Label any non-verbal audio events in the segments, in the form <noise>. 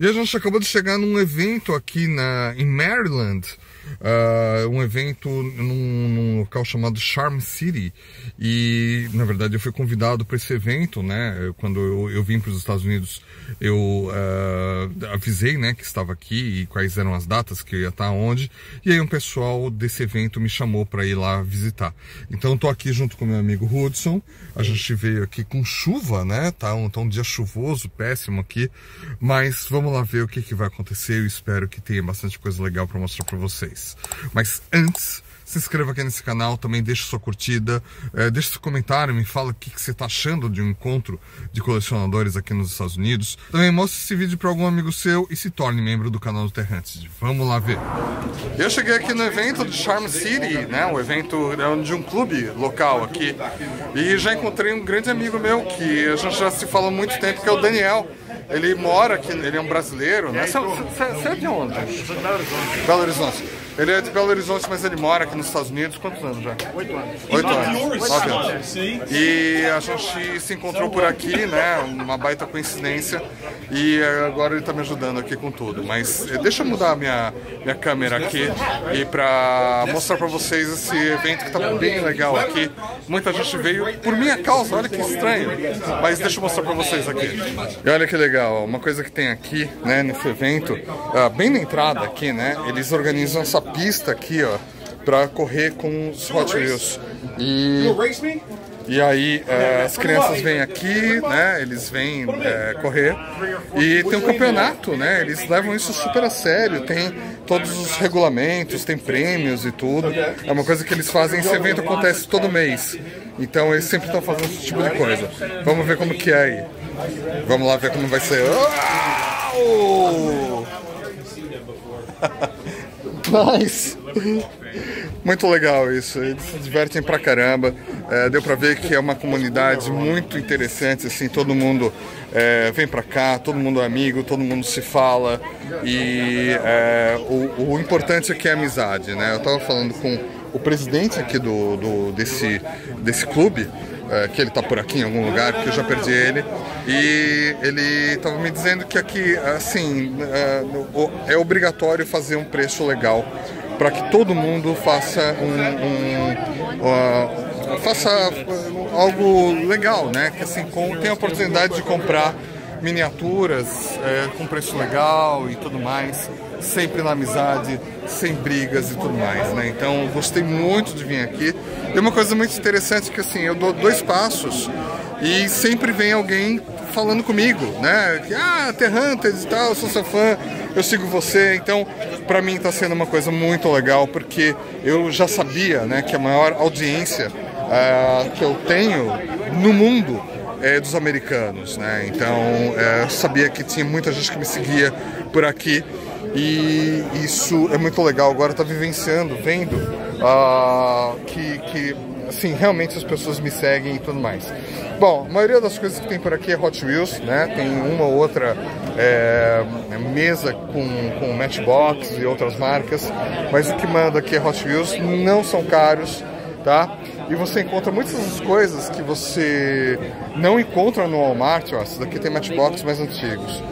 E a gente acabou de chegar num evento aqui na, em Maryland, uh, um evento num, num, local chamado Charm City. E, na verdade, eu fui convidado para esse evento, né? Quando eu, eu vim para os Estados Unidos, eu uh, avisei, né, que estava aqui e quais eram as datas que eu ia estar onde. E aí um pessoal desse evento me chamou para ir lá visitar. Então, estou aqui junto com meu amigo Hudson. A gente veio aqui com chuva, né? Tá um, tá um dia chuvoso, péssimo aqui. Mas vamos vamos lá ver o que, que vai acontecer. Eu espero que tenha bastante coisa legal para mostrar para vocês. Mas antes, se inscreva aqui nesse canal, também deixe sua curtida, é, deixe seu comentário, me fala o que, que você está achando de um encontro de colecionadores aqui nos Estados Unidos. Também mostre esse vídeo para algum amigo seu e se torne membro do canal do Terrantes. Vamos lá ver. Eu cheguei aqui no evento de Charm City, né, um evento de um clube local aqui, e já encontrei um grande amigo meu que a gente já se fala há muito tempo, que é o Daniel. Ele mora aqui, ele é um brasileiro, né? Você é de onde? Belo Horizonte. Belo Horizonte. Ele é de Belo Horizonte, mas ele mora aqui nos Estados Unidos. Quantos anos já? Oito anos. Oito anos. Nove anos. E a gente se encontrou por aqui, né? Uma baita coincidência. E agora ele está me ajudando aqui com tudo. Mas eh, deixa eu mudar a minha, minha câmera aqui e para mostrar para vocês esse evento que está bem legal aqui. Muita gente veio por minha causa, olha que estranho. Mas deixa eu mostrar para vocês aqui. E olha que legal, uma coisa que tem aqui, né, nesse evento, ah, bem na entrada aqui, né? Eles organizam essa pista aqui, ó, para correr com os Hot Wheels. E, e aí é, as crianças vêm aqui, né? Eles vêm é, correr e tem um campeonato, né? Eles levam isso super a sério. Tem todos os regulamentos, tem prêmios e tudo. É uma coisa que eles fazem. Esse evento acontece todo mês. Então eles sempre estão fazendo esse tipo de coisa. Vamos ver como que é aí. Vamos lá ver como vai ser. Mas <laughs> muito legal isso, eles se divertem pra caramba. É, deu pra ver que é uma comunidade muito interessante, assim, todo mundo é, vem pra cá, todo mundo é amigo, todo mundo se fala e é, o, o, importante é a amizade, né? Eu tava falando com o presidente aqui do, do desse, desse clube é, que ele está por aqui em algum lugar, porque eu já perdi ele. E ele estava me dizendo que aqui, assim, é, é obrigatório fazer um preço legal para que todo mundo faça um, um uh, faça algo legal, né? Que assim com, tenha a oportunidade de comprar miniaturas é, com preço legal e tudo mais sempre na amizade, sem brigas e tudo mais, né? Então gostei muito de vir aqui. E uma coisa muito interessante é que assim, eu dou dois passos e sempre vem alguém falando comigo, né? Que, ah, Terrantes e tal, eu sou seu fã, eu sigo você. Então, para mim está sendo uma coisa muito legal, porque eu já sabia, né, que a maior audiência uh, que eu tenho no mundo é dos americanos, né? Então, é, sabia que tinha muita gente que me seguia por aqui e isso é muito legal. Agora tá vivenciando, vendo uh, que, que assim, realmente as pessoas me seguem e tudo mais. Bom, a maioria das coisas que tem por aqui é Hot Wheels, né? Tem uma ou outra é, mesa com, com Matchbox e outras marcas, mas o que manda aqui é Hot Wheels, não são caros, tá? E você encontra muitas coisas que você não encontra no Walmart, ó, esse daqui tem Matchbox mais antigos.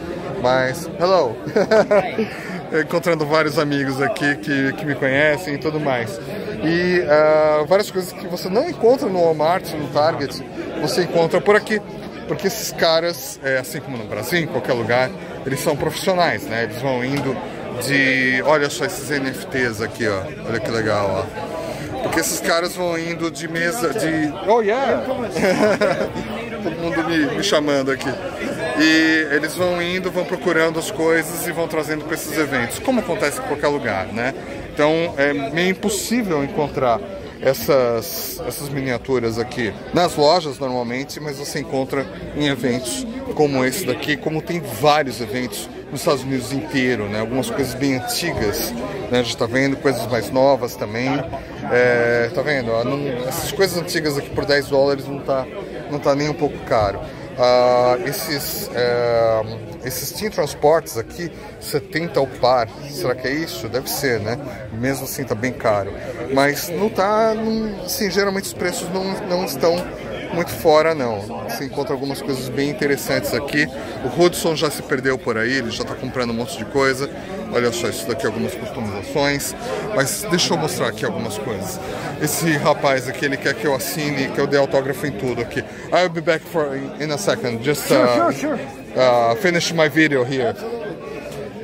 Mas, hello! <laughs> encontrando vários amigos aqui que, que me conhecem e tudo mais. E uh, várias coisas que você não encontra no Walmart, no Target, você encontra por aqui. Porque esses caras, é, assim como no Brasil, em qualquer lugar, eles são profissionais, né? Eles vão indo de. Olha só esses NFTs aqui, ó. Olha que legal, ó. Porque esses caras vão indo de mesa de. Oh yeah! <laughs> Todo mundo me, me chamando aqui. E eles vão indo, vão procurando as coisas e vão trazendo para esses eventos, como acontece em qualquer lugar, né? Então é meio impossível encontrar essas, essas miniaturas aqui nas lojas normalmente, mas você encontra em eventos como esse daqui, como tem vários eventos nos Estados Unidos inteiro, né? Algumas coisas bem antigas, né? A gente está vendo coisas mais novas também. É, tá vendo? Não, essas coisas antigas aqui por 10 dólares não tá, não tá nem um pouco caro. Uh, esses, uh, esses Team Transportes aqui, 70 ao par, será que é isso? Deve ser, né? Mesmo assim tá bem caro. Mas não tá, não, assim, geralmente os preços não, não estão muito fora não. Você encontra algumas coisas bem interessantes aqui. O Hudson já se perdeu por aí, ele já está comprando um monte de coisa. Olha só, isso daqui algumas customizações. Mas deixa eu mostrar aqui algumas coisas. Esse rapaz aqui, ele quer que eu assine, que eu dê autógrafo em tudo aqui. I'll be back for in a second. Just uh, uh, finish my video here.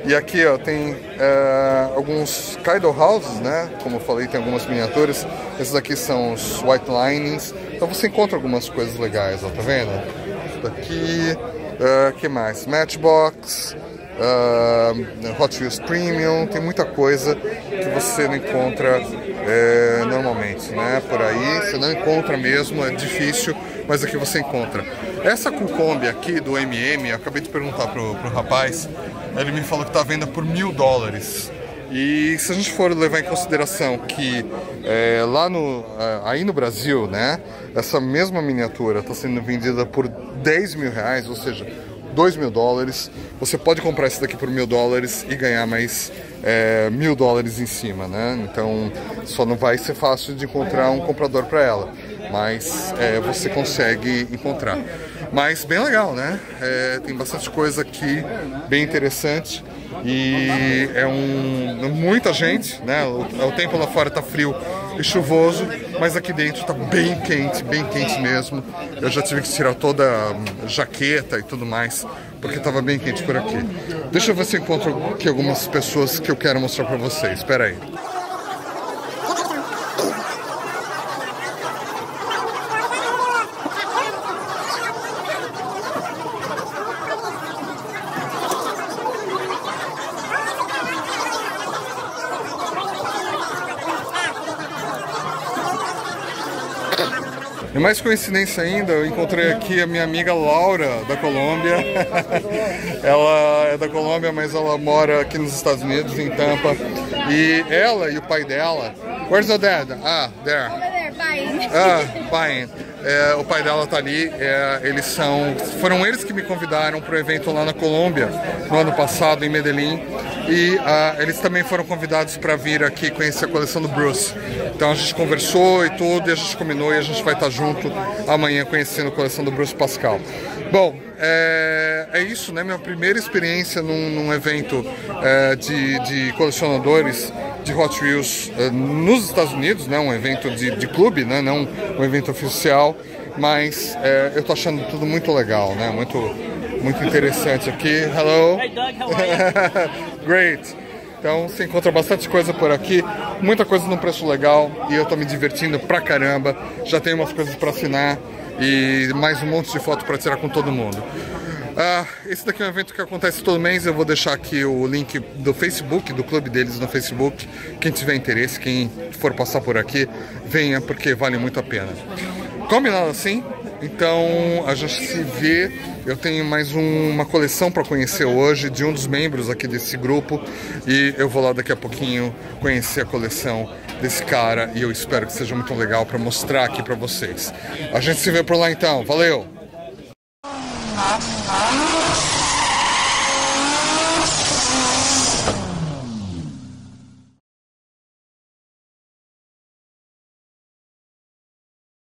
E aqui ó, tem uh, alguns Kaido Houses, né? Como eu falei, tem algumas miniaturas. Esses aqui são os White Linings. Então você encontra algumas coisas legais, ó, tá vendo? Daqui. Uh, que mais? Matchbox. Uh, Hot Wheels Premium, tem muita coisa que você não encontra é, normalmente, né? Por aí, você não encontra mesmo, é difícil, mas aqui você encontra. Essa Kukombi aqui do MM, eu acabei de perguntar pro, pro rapaz, ele me falou que está à venda por mil dólares. E se a gente for levar em consideração que é, lá no, é, aí no Brasil, né, essa mesma miniatura está sendo vendida por 10 mil reais, ou seja, 2 mil dólares, você pode comprar esse daqui por mil dólares e ganhar mais é, mil dólares em cima, né? Então só não vai ser fácil de encontrar um comprador para ela, mas é, você consegue encontrar. Mas bem legal, né? É, tem bastante coisa aqui, bem interessante. E é um muita gente, né? O, o tempo lá fora tá frio e chuvoso, mas aqui dentro tá bem quente, bem quente mesmo. Eu já tive que tirar toda a jaqueta e tudo mais, porque tava bem quente por aqui. Deixa eu ver se encontro aqui algumas pessoas que eu quero mostrar para vocês. Espera aí. E mais coincidência ainda, eu encontrei aqui a minha amiga Laura, da Colômbia. <laughs> ela é da Colômbia, mas ela mora aqui nos Estados Unidos, em Tampa. E ela e o pai dela... Where's your dad? Ah, there. Over there, buying. Ah, buying. É, o pai dela tá ali, é, eles são, foram eles que me convidaram para o evento lá na Colômbia no ano passado em Medellín e uh, eles também foram convidados para vir aqui conhecer a coleção do Bruce. Então a gente conversou e tudo, e a gente combinou e a gente vai estar tá junto amanhã conhecendo a coleção do Bruce Pascal. Bom, é, é isso, né? Minha primeira experiência num, num evento é, de, de colecionadores de Hot Wheels uh, nos Estados Unidos, né? Um evento de, de clube, né? Não um evento oficial, mas uh, eu tô achando tudo muito legal, né? Muito, muito interessante aqui. Hello. Hey Doug, how are you? <laughs> Great. Então você encontra bastante coisa por aqui, muita coisa num preço legal e eu tô me divertindo pra caramba. Já tenho umas coisas para assinar e mais um monte de foto para tirar com todo mundo. Uh, esse daqui é um evento que acontece todo mês. Eu vou deixar aqui o link do Facebook, do clube deles no Facebook. Quem tiver interesse, quem for passar por aqui, venha porque vale muito a pena. Combinado assim? Então a gente se vê. Eu tenho mais um, uma coleção para conhecer hoje de um dos membros aqui desse grupo e eu vou lá daqui a pouquinho conhecer a coleção desse cara e eu espero que seja muito legal para mostrar aqui para vocês. A gente se vê por lá então. Valeu!